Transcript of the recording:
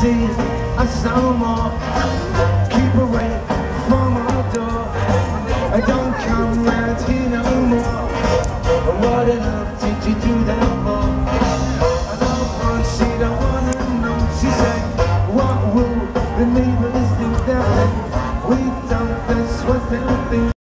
seas I sell them Keep away from my door. I don't come out here no more. What enough did you do that for? I don't want, she don't wanna know She said, what will the